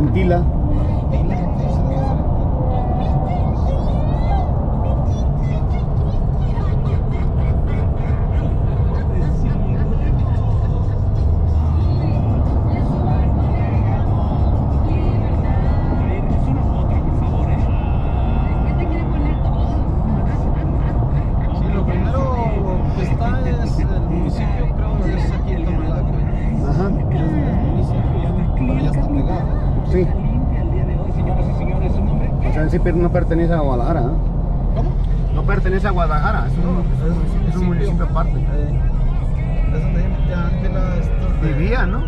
ventila. Lo primero que está es el municipio, creo, es aquí en. Ajá. El municipio, ya está pegado. Sí. O sea, no pertenece a Guadalajara. ¿eh? ¿Cómo? No pertenece a Guadalajara, es un, No, es, es un municipio aparte. Eh, Es donde Ángela Vivía, ¿no?